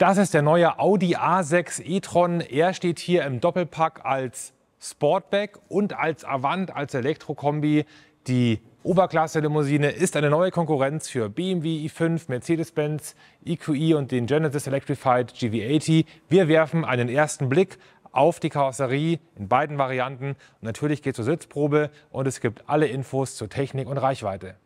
Das ist der neue Audi A6 e-tron. Er steht hier im Doppelpack als Sportback und als Avant, als Elektrokombi. Die Oberklasse-Limousine ist eine neue Konkurrenz für BMW i5, Mercedes-Benz EQE und den Genesis Electrified GV80. Wir werfen einen ersten Blick auf die Karosserie in beiden Varianten. Und natürlich geht zur Sitzprobe und es gibt alle Infos zur Technik und Reichweite.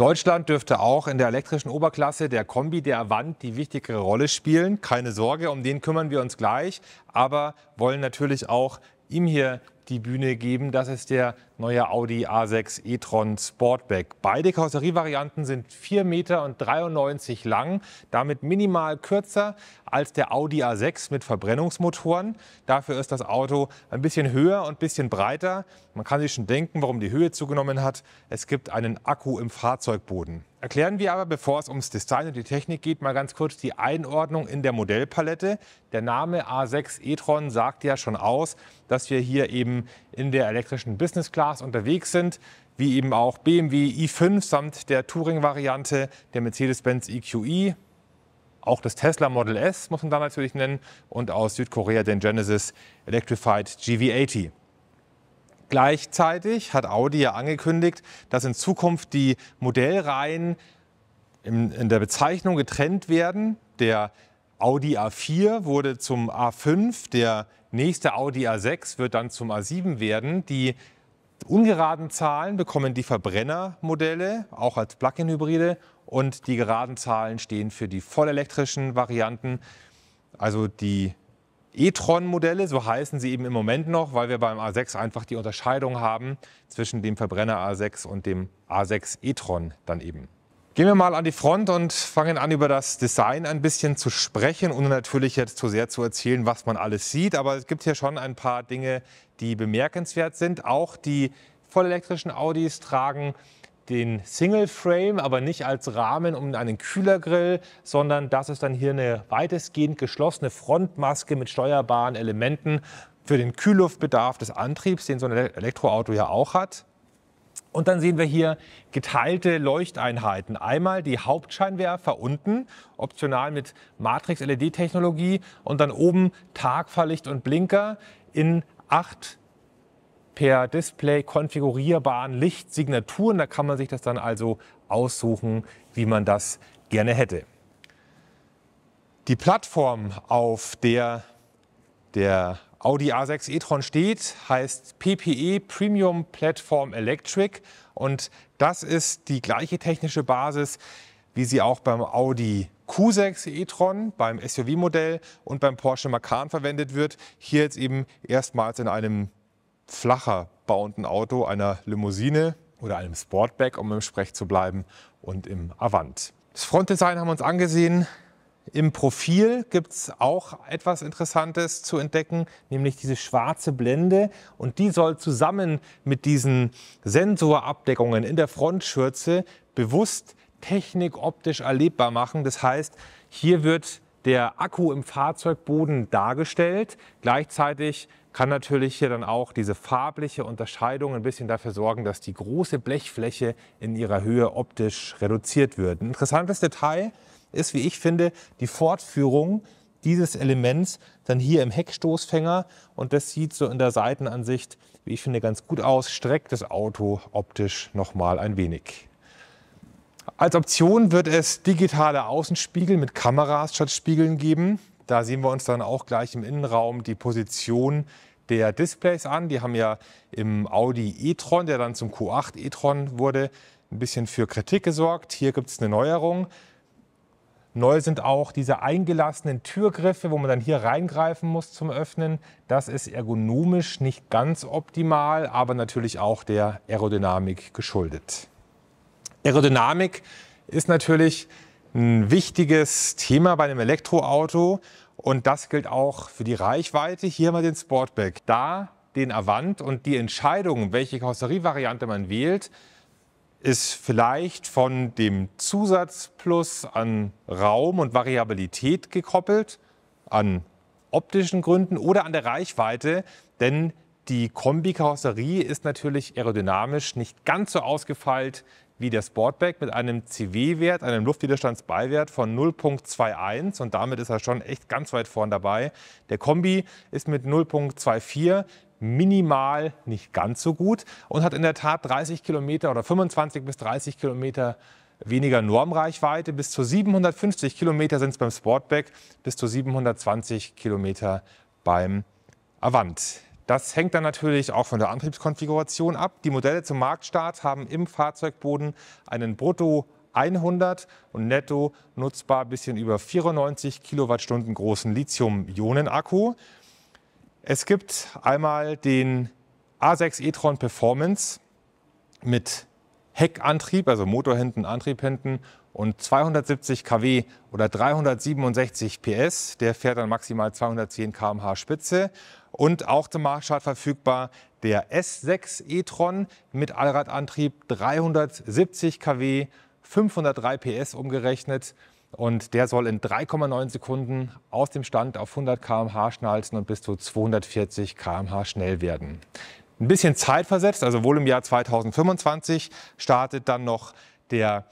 Deutschland dürfte auch in der elektrischen Oberklasse der Kombi der Avant die wichtigere Rolle spielen. Keine Sorge, um den kümmern wir uns gleich, aber wollen natürlich auch ihm hier die Bühne geben. Das ist der neue Audi A6 e-tron Sportback. Beide Karosserievarianten sind 4,93 Meter lang, damit minimal kürzer als der Audi A6 mit Verbrennungsmotoren. Dafür ist das Auto ein bisschen höher und ein bisschen breiter. Man kann sich schon denken, warum die Höhe zugenommen hat. Es gibt einen Akku im Fahrzeugboden. Erklären wir aber, bevor es ums Design und die Technik geht, mal ganz kurz die Einordnung in der Modellpalette. Der Name A6 e-tron sagt ja schon aus, dass wir hier eben in der elektrischen Business Class unterwegs sind, wie eben auch BMW i5 samt der Touring-Variante, der Mercedes-Benz EQE, auch das Tesla Model S muss man da natürlich nennen und aus Südkorea den Genesis Electrified GV80. Gleichzeitig hat Audi ja angekündigt, dass in Zukunft die Modellreihen in, in der Bezeichnung getrennt werden. Der Audi A4 wurde zum A5, der nächste Audi A6 wird dann zum A7 werden. Die ungeraden Zahlen bekommen die Verbrennermodelle, auch als Plug-in-Hybride, und die geraden Zahlen stehen für die vollelektrischen Varianten, also die e-tron-Modelle, so heißen sie eben im Moment noch, weil wir beim A6 einfach die Unterscheidung haben zwischen dem Verbrenner A6 und dem A6 e-tron dann eben. Gehen wir mal an die Front und fangen an, über das Design ein bisschen zu sprechen, ohne natürlich jetzt zu sehr zu erzählen, was man alles sieht. Aber es gibt hier schon ein paar Dinge, die bemerkenswert sind. Auch die vollelektrischen Audis tragen den Single Frame, aber nicht als Rahmen um einen Kühlergrill, sondern das ist dann hier eine weitestgehend geschlossene Frontmaske mit steuerbaren Elementen für den Kühlluftbedarf des Antriebs, den so ein Elektroauto ja auch hat. Und dann sehen wir hier geteilte Leuchteinheiten. Einmal die Hauptscheinwerfer unten, optional mit Matrix-LED-Technologie und dann oben Tagfahrlicht und Blinker in acht per Display konfigurierbaren Lichtsignaturen. Da kann man sich das dann also aussuchen, wie man das gerne hätte. Die Plattform, auf der der Audi A6 e-tron steht, heißt PPE Premium Platform Electric und das ist die gleiche technische Basis, wie sie auch beim Audi Q6 e-tron, beim SUV-Modell und beim Porsche Macan verwendet wird. Hier jetzt eben erstmals in einem flacher bauenden Auto, einer Limousine oder einem Sportback, um im Sprech zu bleiben, und im Avant. Das Frontdesign haben wir uns angesehen. Im Profil gibt es auch etwas Interessantes zu entdecken, nämlich diese schwarze Blende. Und die soll zusammen mit diesen Sensorabdeckungen in der Frontschürze bewusst Technik optisch erlebbar machen. Das heißt, hier wird der Akku im Fahrzeugboden dargestellt. Gleichzeitig kann natürlich hier dann auch diese farbliche Unterscheidung ein bisschen dafür sorgen, dass die große Blechfläche in ihrer Höhe optisch reduziert wird. Ein interessantes Detail ist, wie ich finde, die Fortführung dieses Elements dann hier im Heckstoßfänger und das sieht so in der Seitenansicht, wie ich finde, ganz gut aus, streckt das Auto optisch noch mal ein wenig. Als Option wird es digitale Außenspiegel mit Kameras statt Spiegeln geben. Da sehen wir uns dann auch gleich im Innenraum die Position der Displays an. Die haben ja im Audi e-tron, der dann zum Q8 e-tron wurde, ein bisschen für Kritik gesorgt. Hier gibt es eine Neuerung. Neu sind auch diese eingelassenen Türgriffe, wo man dann hier reingreifen muss zum Öffnen. Das ist ergonomisch nicht ganz optimal, aber natürlich auch der Aerodynamik geschuldet. Aerodynamik ist natürlich ein wichtiges Thema bei einem Elektroauto und das gilt auch für die Reichweite. Hier haben wir den Sportback. Da den Avant und die Entscheidung, welche Karosserievariante man wählt, ist vielleicht von dem Zusatzplus an Raum und Variabilität gekoppelt, an optischen Gründen oder an der Reichweite, denn die Kombi-Karosserie ist natürlich aerodynamisch nicht ganz so ausgefeilt wie der Sportback mit einem CW-Wert, einem Luftwiderstandsbeiwert von 0,21 und damit ist er schon echt ganz weit vorn dabei. Der Kombi ist mit 0,24 minimal nicht ganz so gut und hat in der Tat 30 Kilometer oder 25 bis 30 Kilometer weniger Normreichweite. Bis zu 750 Kilometer sind es beim Sportback, bis zu 720 Kilometer beim Avant. Das hängt dann natürlich auch von der Antriebskonfiguration ab. Die Modelle zum Marktstart haben im Fahrzeugboden einen Brutto 100 und netto nutzbar bisschen über 94 Kilowattstunden großen Lithium-Ionen-Akku. Es gibt einmal den A6 e-tron Performance mit Heckantrieb, also Motor hinten, Antrieb hinten und 270 kW oder 367 PS. Der fährt dann maximal 210 km/h Spitze. Und auch zum Marktstart verfügbar der S6 e-tron mit Allradantrieb, 370 kW, 503 PS umgerechnet und der soll in 3,9 Sekunden aus dem Stand auf 100 km/h schnalzen und bis zu 240 km/h schnell werden. Ein bisschen zeitversetzt, also wohl im Jahr 2025, startet dann noch der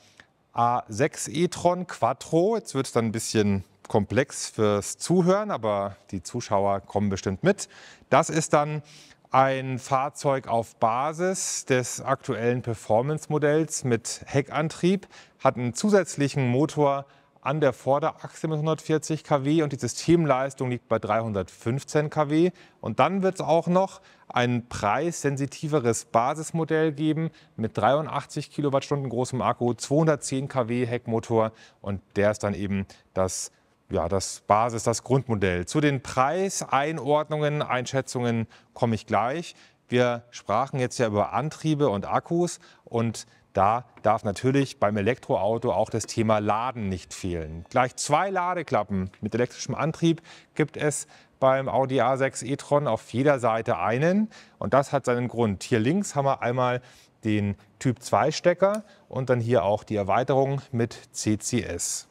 A6 e-tron Quattro. Jetzt wird es dann ein bisschen komplex fürs Zuhören, aber die Zuschauer kommen bestimmt mit. Das ist dann ein Fahrzeug auf Basis des aktuellen Performance-Modells mit Heckantrieb, hat einen zusätzlichen Motor an der Vorderachse mit 140 kW und die Systemleistung liegt bei 315 kW. Und dann wird es auch noch ein preissensitiveres Basismodell geben mit 83 Kilowattstunden großem Akku, 210 kW Heckmotor und der ist dann eben das ja, das Basis, das Grundmodell. Zu den Preiseinordnungen, Einschätzungen komme ich gleich. Wir sprachen jetzt ja über Antriebe und Akkus und da darf natürlich beim Elektroauto auch das Thema Laden nicht fehlen. Gleich zwei Ladeklappen mit elektrischem Antrieb gibt es beim Audi A6 e-tron auf jeder Seite einen. Und das hat seinen Grund. Hier links haben wir einmal den Typ 2 Stecker und dann hier auch die Erweiterung mit CCS.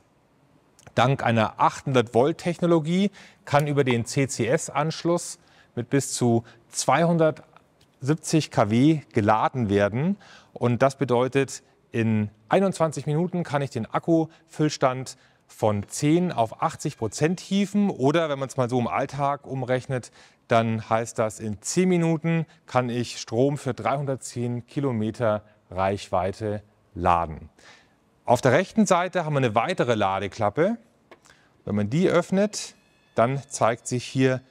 Dank einer 800 Volt Technologie kann über den CCS-Anschluss mit bis zu 270 kW geladen werden und das bedeutet, in 21 Minuten kann ich den Akkufüllstand von 10 auf 80 Prozent hieven. Oder wenn man es mal so im Alltag umrechnet, dann heißt das, in 10 Minuten kann ich Strom für 310 Kilometer Reichweite laden. Auf der rechten Seite haben wir eine weitere Ladeklappe. Wenn man die öffnet, dann zeigt sich hier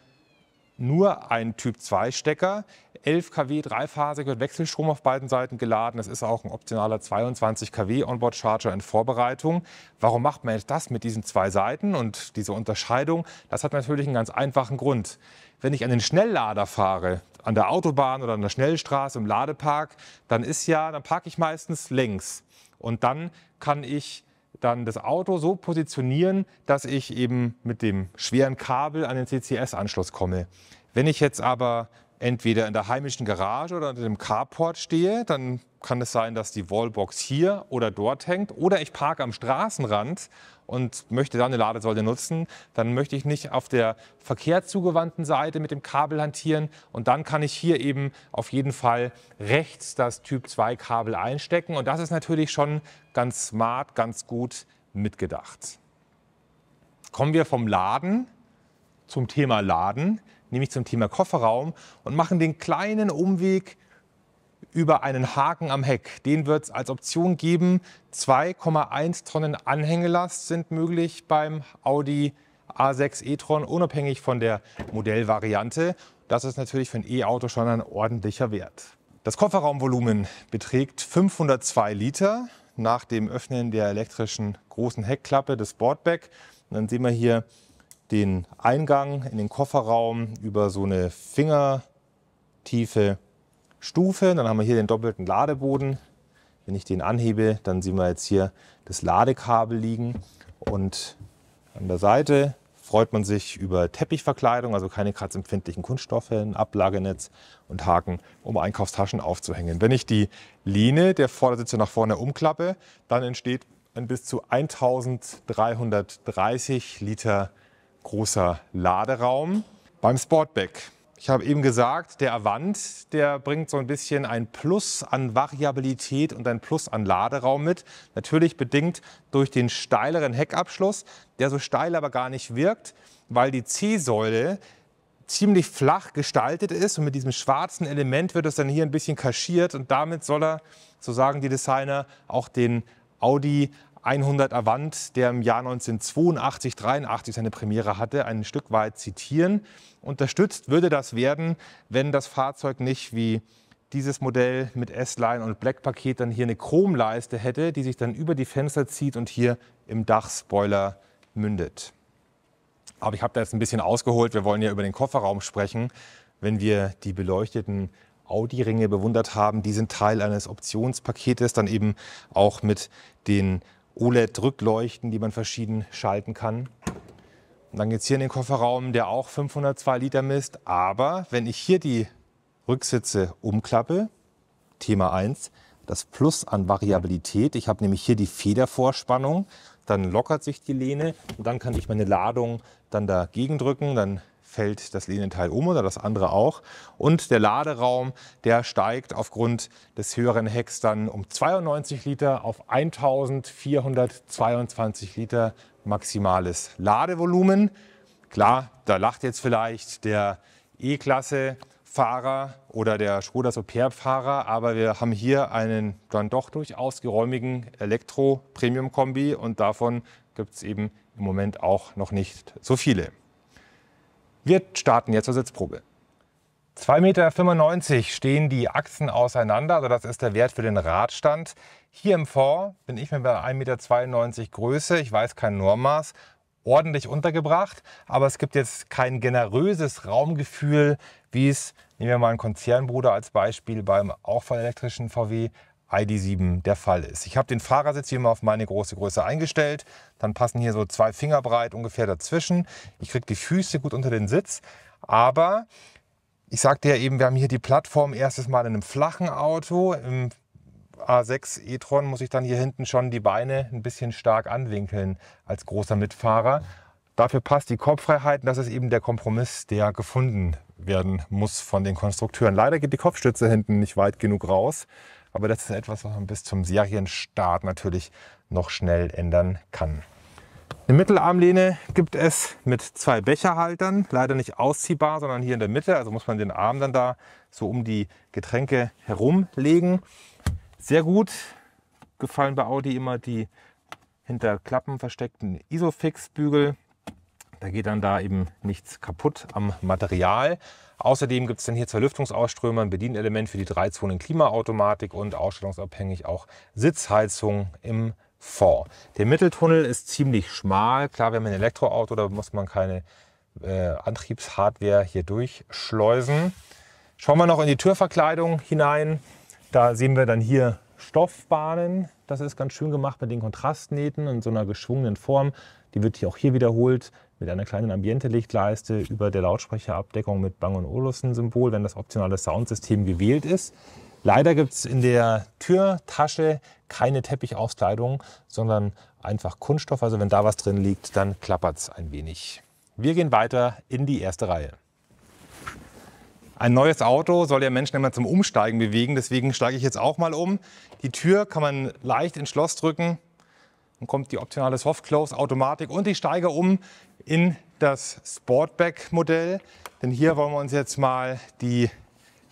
nur ein Typ-2-Stecker. 11 kW dreiphasig wird Wechselstrom auf beiden Seiten geladen. Es ist auch ein optionaler 22 kW Onboard-Charger in Vorbereitung. Warum macht man jetzt das mit diesen zwei Seiten und diese Unterscheidung? Das hat natürlich einen ganz einfachen Grund. Wenn ich an den Schnelllader fahre, an der Autobahn oder an der Schnellstraße im Ladepark, dann ist ja, dann parke ich meistens längs. Und dann kann ich dann das Auto so positionieren, dass ich eben mit dem schweren Kabel an den CCS-Anschluss komme. Wenn ich jetzt aber entweder in der heimischen Garage oder unter dem Carport stehe, dann kann es sein, dass die Wallbox hier oder dort hängt. Oder ich parke am Straßenrand und möchte dann eine Ladesäule nutzen. Dann möchte ich nicht auf der verkehrszugewandten Seite mit dem Kabel hantieren. Und dann kann ich hier eben auf jeden Fall rechts das Typ 2 Kabel einstecken. Und das ist natürlich schon ganz smart, ganz gut mitgedacht. Kommen wir vom Laden zum Thema Laden nämlich zum Thema Kofferraum und machen den kleinen Umweg über einen Haken am Heck. Den wird es als Option geben. 2,1 Tonnen Anhängelast sind möglich beim Audi A6 e-tron, unabhängig von der Modellvariante. Das ist natürlich für ein E-Auto schon ein ordentlicher Wert. Das Kofferraumvolumen beträgt 502 Liter. nach dem Öffnen der elektrischen großen Heckklappe des Sportback. Und dann sehen wir hier den Eingang in den Kofferraum über so eine fingertiefe Stufe. Dann haben wir hier den doppelten Ladeboden. Wenn ich den anhebe, dann sehen wir jetzt hier das Ladekabel liegen. Und an der Seite freut man sich über Teppichverkleidung, also keine kratzempfindlichen Kunststoffe, ein Ablagenetz und Haken, um Einkaufstaschen aufzuhängen. Wenn ich die Lehne der Vordersitze nach vorne umklappe, dann entsteht ein bis zu 1330 Liter großer Laderaum beim Sportback. Ich habe eben gesagt, der Avant, der bringt so ein bisschen ein Plus an Variabilität und ein Plus an Laderaum mit. Natürlich bedingt durch den steileren Heckabschluss, der so steil aber gar nicht wirkt, weil die C-Säule ziemlich flach gestaltet ist und mit diesem schwarzen Element wird es dann hier ein bisschen kaschiert und damit soll er, so sagen die Designer, auch den Audi 100 Avant, der im Jahr 1982, 83 seine Premiere hatte, ein Stück weit zitieren. Unterstützt würde das werden, wenn das Fahrzeug nicht wie dieses Modell mit S-Line und Black-Paket dann hier eine Chromleiste hätte, die sich dann über die Fenster zieht und hier im Dachspoiler mündet. Aber ich habe da jetzt ein bisschen ausgeholt. Wir wollen ja über den Kofferraum sprechen. Wenn wir die beleuchteten Audi-Ringe bewundert haben, die sind Teil eines Optionspaketes, dann eben auch mit den OLED-Rückleuchten, die man verschieden schalten kann. Und dann geht es hier in den Kofferraum, der auch 502 Liter misst. Aber wenn ich hier die Rücksitze umklappe, Thema 1, das Plus an Variabilität. Ich habe nämlich hier die Federvorspannung, dann lockert sich die Lehne und dann kann ich meine Ladung dann dagegen drücken, dann fällt das Lehnenteil um oder das andere auch. Und der Laderaum, der steigt aufgrund des höheren Hecks dann um 92 Liter auf 1422 Liter maximales Ladevolumen. Klar, da lacht jetzt vielleicht der E-Klasse Fahrer oder der Skoda Superb-Fahrer, aber wir haben hier einen dann doch durchaus geräumigen Elektro-Premium-Kombi und davon gibt es eben im Moment auch noch nicht so viele. Wir starten jetzt zur Sitzprobe. 2,95 Meter stehen die Achsen auseinander, also das ist der Wert für den Radstand. Hier im Fond bin ich mit 1,92 Meter Größe, ich weiß kein Normmaß, ordentlich untergebracht, aber es gibt jetzt kein generöses Raumgefühl, wie es, nehmen wir mal einen Konzernbruder als Beispiel, beim auch von elektrischen VW ID7 der Fall ist. Ich habe den Fahrersitz hier mal auf meine große Größe eingestellt. Dann passen hier so zwei Finger breit ungefähr dazwischen. Ich kriege die Füße gut unter den Sitz. Aber ich sagte ja eben, wir haben hier die Plattform erstes Mal in einem flachen Auto. Im A6 e-tron muss ich dann hier hinten schon die Beine ein bisschen stark anwinkeln als großer Mitfahrer. Dafür passt die Kopffreiheit das ist eben der Kompromiss, der gefunden werden muss von den Konstrukteuren. Leider geht die Kopfstütze hinten nicht weit genug raus. Aber das ist etwas, was man bis zum Serienstart natürlich noch schnell ändern kann. Eine Mittelarmlehne gibt es mit zwei Becherhaltern, leider nicht ausziehbar, sondern hier in der Mitte. Also muss man den Arm dann da so um die Getränke herumlegen. Sehr gut gefallen bei Audi immer die hinter Klappen versteckten Isofix-Bügel. Da geht dann da eben nichts kaputt am Material. Außerdem gibt es dann hier zwei Lüftungsausströmer, ein Bedienelement für die drei Zonen Klimaautomatik und ausstellungsabhängig auch Sitzheizung im Fond. Der Mitteltunnel ist ziemlich schmal. Klar, wir haben ein Elektroauto, da muss man keine äh, Antriebshardware hier durchschleusen. Schauen wir noch in die Türverkleidung hinein. Da sehen wir dann hier Stoffbahnen. Das ist ganz schön gemacht mit den Kontrastnähten in so einer geschwungenen Form. Die wird hier auch hier wiederholt mit einer kleinen Ambiente-Lichtleiste über der Lautsprecherabdeckung mit Bang Olufsen-Symbol, wenn das optionale Soundsystem gewählt ist. Leider gibt es in der Türtasche keine Teppichauskleidung, sondern einfach Kunststoff. Also wenn da was drin liegt, dann klappert es ein wenig. Wir gehen weiter in die erste Reihe. Ein neues Auto soll ja Menschen immer zum Umsteigen bewegen, deswegen steige ich jetzt auch mal um. Die Tür kann man leicht ins Schloss drücken, dann kommt die optionale Soft-Close-Automatik und ich steige um in das Sportback-Modell. Denn hier wollen wir uns jetzt mal die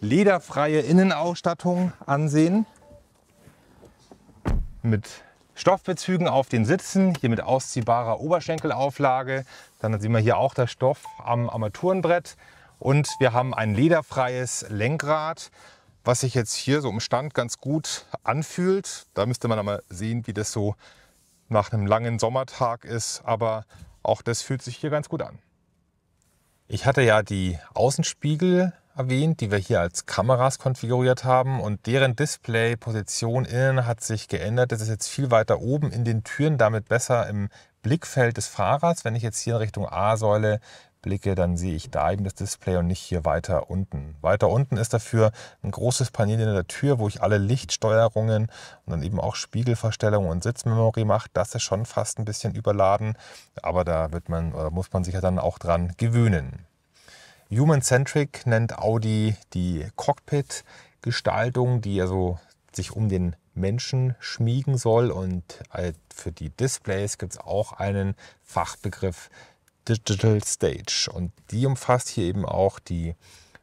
lederfreie Innenausstattung ansehen. Mit Stoffbezügen auf den Sitzen, hier mit ausziehbarer Oberschenkelauflage. Dann sehen wir hier auch das Stoff am Armaturenbrett. Und wir haben ein lederfreies Lenkrad was sich jetzt hier so im Stand ganz gut anfühlt. Da müsste man einmal sehen, wie das so nach einem langen Sommertag ist. Aber auch das fühlt sich hier ganz gut an. Ich hatte ja die Außenspiegel erwähnt, die wir hier als Kameras konfiguriert haben und deren Displayposition innen hat sich geändert. Das ist jetzt viel weiter oben in den Türen, damit besser im Blickfeld des Fahrers. Wenn ich jetzt hier in Richtung A-Säule blicke, dann sehe ich da eben das Display und nicht hier weiter unten. Weiter unten ist dafür ein großes Panel in der Tür, wo ich alle Lichtsteuerungen und dann eben auch Spiegelverstellung und Sitzmemory mache. Das ist schon fast ein bisschen überladen, aber da wird man oder muss man sich ja dann auch dran gewöhnen. Human-Centric nennt Audi die Cockpit-Gestaltung, die also sich um den Menschen schmiegen soll. Und für die Displays gibt es auch einen Fachbegriff Digital Stage. Und die umfasst hier eben auch die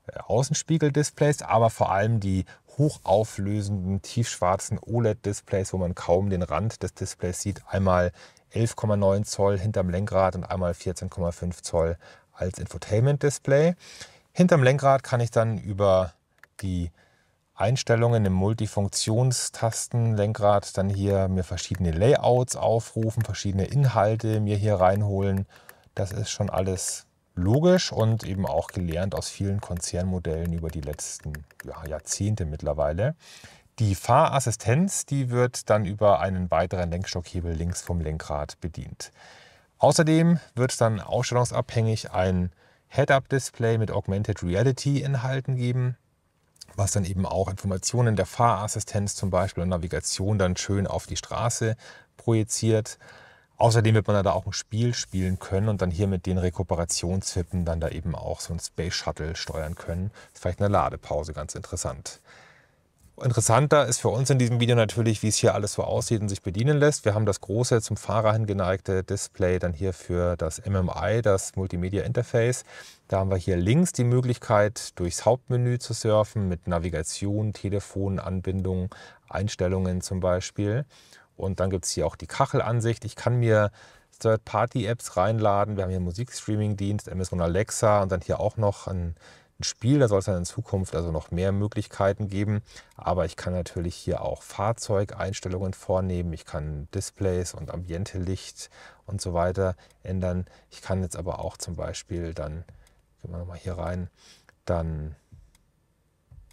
äh, Außenspiegel-Displays, aber vor allem die hochauflösenden, tiefschwarzen OLED-Displays, wo man kaum den Rand des Displays sieht. Einmal 11,9 Zoll hinterm Lenkrad und einmal 14,5 Zoll als Infotainment-Display. Hinterm Lenkrad kann ich dann über die Einstellungen im Multifunktionstastenlenkrad dann hier mir verschiedene Layouts aufrufen, verschiedene Inhalte mir hier reinholen. Das ist schon alles logisch und eben auch gelernt aus vielen Konzernmodellen über die letzten ja, Jahrzehnte mittlerweile. Die Fahrassistenz, die wird dann über einen weiteren Lenkstockhebel links vom Lenkrad bedient. Außerdem wird es dann ausstellungsabhängig ein Head-Up-Display mit Augmented Reality-Inhalten geben, was dann eben auch Informationen der Fahrassistenz zum Beispiel und Navigation dann schön auf die Straße projiziert. Außerdem wird man da auch ein Spiel spielen können und dann hier mit den Rekuperationshippen dann da eben auch so ein Space Shuttle steuern können. Ist vielleicht eine Ladepause ganz interessant. Interessanter ist für uns in diesem Video natürlich, wie es hier alles so aussieht und sich bedienen lässt. Wir haben das große zum Fahrer hingeneigte Display dann hier für das MMI, das Multimedia Interface. Da haben wir hier links die Möglichkeit, durchs Hauptmenü zu surfen mit Navigation, Telefon, Anbindung, Einstellungen zum Beispiel. Und dann gibt es hier auch die Kachelansicht. Ich kann mir Third-Party-Apps reinladen. Wir haben hier Musikstreaming-Dienst, Amazon Alexa und dann hier auch noch ein ein Spiel. Da soll es dann in Zukunft also noch mehr Möglichkeiten geben. Aber ich kann natürlich hier auch Fahrzeugeinstellungen vornehmen. Ich kann Displays und Ambientelicht und so weiter ändern. Ich kann jetzt aber auch zum Beispiel dann, gehen wir nochmal hier rein, dann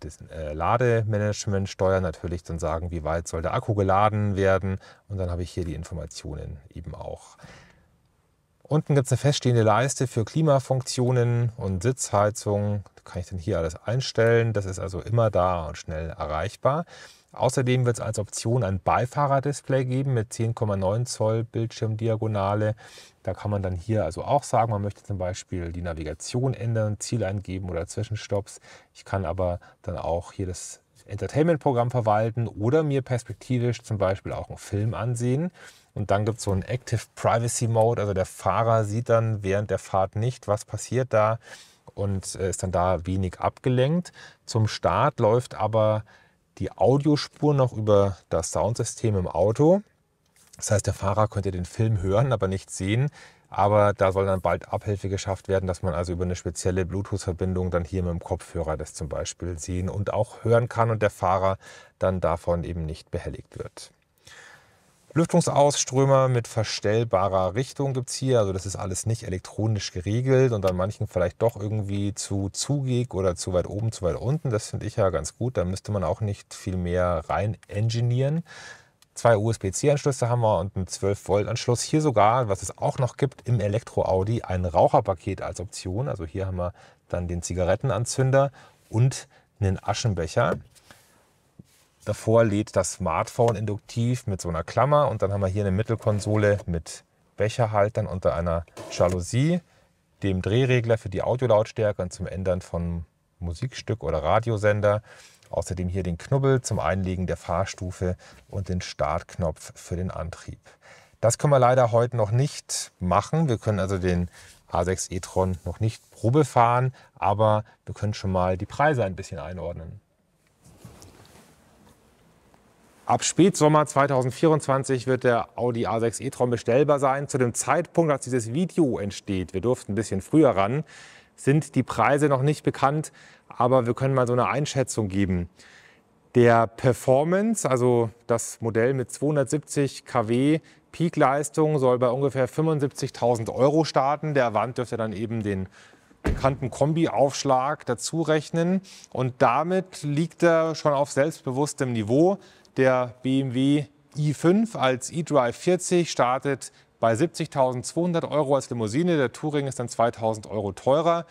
das äh, Lademanagement steuern, natürlich dann sagen, wie weit soll der Akku geladen werden. Und dann habe ich hier die Informationen eben auch. Unten gibt es eine feststehende Leiste für Klimafunktionen und Sitzheizung. Da kann ich dann hier alles einstellen. Das ist also immer da und schnell erreichbar. Außerdem wird es als Option ein Beifahrerdisplay geben mit 10,9 Zoll Bildschirmdiagonale. Da kann man dann hier also auch sagen, man möchte zum Beispiel die Navigation ändern, Ziel eingeben oder Zwischenstopps. Ich kann aber dann auch hier das Entertainment-Programm verwalten oder mir perspektivisch zum Beispiel auch einen Film ansehen. Und dann gibt es so einen Active Privacy Mode, also der Fahrer sieht dann während der Fahrt nicht, was passiert da und äh, ist dann da wenig abgelenkt. Zum Start läuft aber die Audiospur noch über das Soundsystem im Auto. Das heißt, der Fahrer könnte den Film hören, aber nicht sehen. Aber da soll dann bald Abhilfe geschafft werden, dass man also über eine spezielle Bluetooth-Verbindung dann hier mit dem Kopfhörer das zum Beispiel sehen und auch hören kann und der Fahrer dann davon eben nicht behelligt wird. Lüftungsausströmer mit verstellbarer Richtung gibt es hier. Also das ist alles nicht elektronisch geregelt und an manchen vielleicht doch irgendwie zu zugig oder zu weit oben, zu weit unten. Das finde ich ja ganz gut. Da müsste man auch nicht viel mehr rein engineieren. Zwei USB-C-Anschlüsse haben wir und einen 12-Volt-Anschluss. Hier sogar, was es auch noch gibt im Elektro-Audi, ein Raucherpaket als Option. Also hier haben wir dann den Zigarettenanzünder und einen Aschenbecher. Davor lädt das Smartphone induktiv mit so einer Klammer und dann haben wir hier eine Mittelkonsole mit Becherhaltern unter einer Jalousie, dem Drehregler für die Audiolautstärke und zum Ändern von Musikstück oder Radiosender. Außerdem hier den Knubbel zum Einlegen der Fahrstufe und den Startknopf für den Antrieb. Das können wir leider heute noch nicht machen. Wir können also den A6 e-tron noch nicht Probe fahren, aber wir können schon mal die Preise ein bisschen einordnen. Ab Spätsommer 2024 wird der Audi A6 e-tron bestellbar sein. Zu dem Zeitpunkt, als dieses Video entsteht, wir durften ein bisschen früher ran, sind die Preise noch nicht bekannt, aber wir können mal so eine Einschätzung geben. der Performance, also das Modell mit 270 kW Peakleistung, soll bei ungefähr 75.000 Euro starten. Der Avant dürfte dann eben den bekannten Kombi-Aufschlag dazu rechnen. Und damit liegt er schon auf selbstbewusstem Niveau. Der BMW i5 als eDrive 40 startet bei 70.200 Euro als Limousine. Der Touring ist dann 2.000 Euro teurer.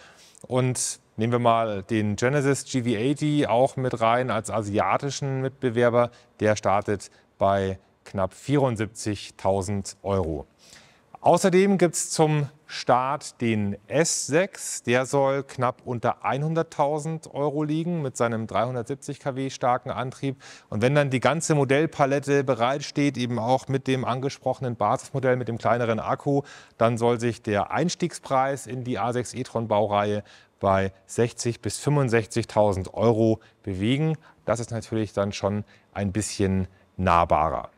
Und nehmen wir mal den Genesis GV80 auch mit rein als asiatischen Mitbewerber. Der startet bei knapp 74.000 Euro. Außerdem gibt es zum Start den S6. Der soll knapp unter 100.000 Euro liegen mit seinem 370 kW starken Antrieb. Und wenn dann die ganze Modellpalette bereitsteht, eben auch mit dem angesprochenen Basismodell mit dem kleineren Akku, dann soll sich der Einstiegspreis in die A6 e-tron Baureihe bei 60.000 bis 65.000 Euro bewegen. Das ist natürlich dann schon ein bisschen nahbarer.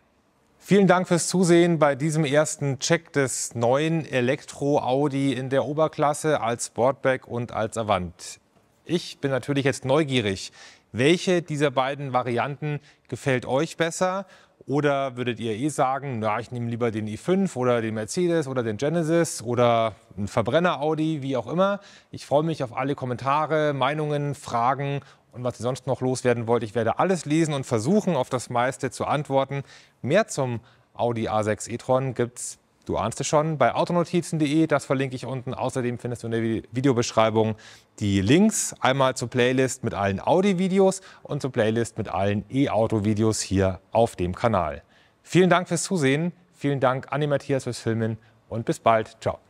Vielen Dank fürs Zusehen bei diesem ersten Check des neuen Elektro-Audi in der Oberklasse als Sportback und als Avant. Ich bin natürlich jetzt neugierig. Welche dieser beiden Varianten gefällt euch besser? Oder würdet ihr eh sagen, na, ich nehme lieber den i5 oder den Mercedes oder den Genesis oder einen Verbrenner-Audi, wie auch immer. Ich freue mich auf alle Kommentare, Meinungen, Fragen und was ihr sonst noch loswerden wollt. Ich werde alles lesen und versuchen, auf das meiste zu antworten. Mehr zum Audi A6 e-tron gibt es, du ahnst es schon, bei autonotizen.de. Das verlinke ich unten. Außerdem findest du in der Videobeschreibung die Links einmal zur Playlist mit allen Audi-Videos und zur Playlist mit allen E-Auto-Videos hier auf dem Kanal. Vielen Dank fürs Zusehen. Vielen Dank, Anni Matthias, fürs Filmen und bis bald. Ciao.